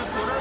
Ondan sonra